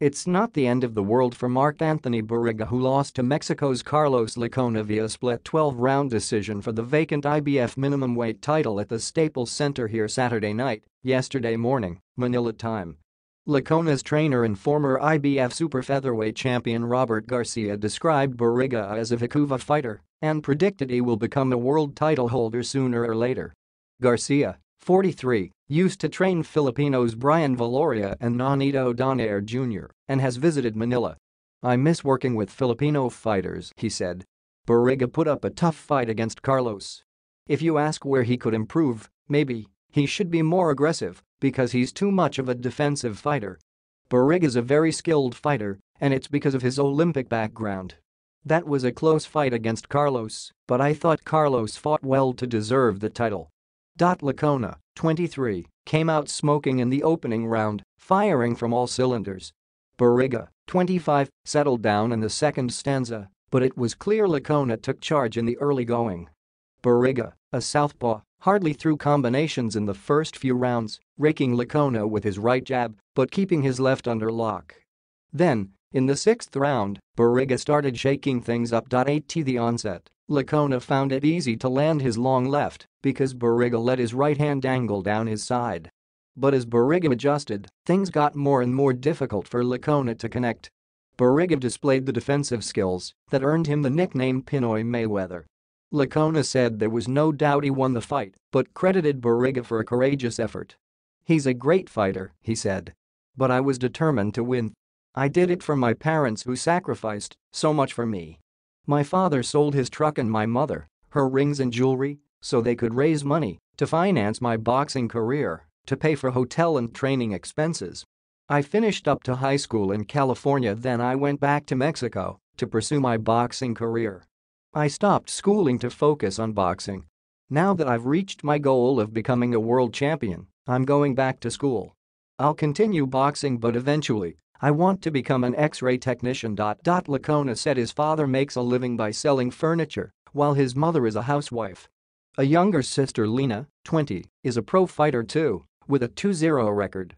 It's not the end of the world for Mark Anthony Barriga who lost to Mexico's Carlos Licona via split 12-round decision for the vacant IBF minimum weight title at the Staples Center here Saturday night, yesterday morning, Manila time. Licona's trainer and former IBF super featherweight champion Robert Garcia described Barriga as a heckuva fighter and predicted he will become a world title holder sooner or later. Garcia, 43, used to train Filipinos Brian Viloria and Nonito Donaire Jr. and has visited Manila. I miss working with Filipino fighters, he said. Barriga put up a tough fight against Carlos. If you ask where he could improve, maybe, he should be more aggressive because he's too much of a defensive fighter. Barriga's a very skilled fighter, and it's because of his Olympic background. That was a close fight against Carlos, but I thought Carlos fought well to deserve the title. Licona, 23, came out smoking in the opening round, firing from all cylinders. Barriga, 25, settled down in the second stanza, but it was clear Licona took charge in the early going. Barriga, a southpaw, hardly threw combinations in the first few rounds, raking Licona with his right jab but keeping his left under lock. Then, in the sixth round, Barriga started shaking things up. At the onset, Licona found it easy to land his long left because Barriga let his right hand dangle down his side. But as Barriga adjusted, things got more and more difficult for Licona to connect. Barriga displayed the defensive skills that earned him the nickname Pinoy Mayweather. Licona said there was no doubt he won the fight, but credited Barriga for a courageous effort. He's a great fighter, he said. But I was determined to win. I did it for my parents who sacrificed so much for me. My father sold his truck and my mother, her rings and jewelry, so they could raise money to finance my boxing career, to pay for hotel and training expenses. I finished up to high school in California then I went back to Mexico to pursue my boxing career. I stopped schooling to focus on boxing. Now that I've reached my goal of becoming a world champion, I'm going back to school. I'll continue boxing but eventually, I want to become an x-ray technician. Licona said his father makes a living by selling furniture, while his mother is a housewife. A younger sister Lena, 20, is a pro fighter too, with a 2-0 record.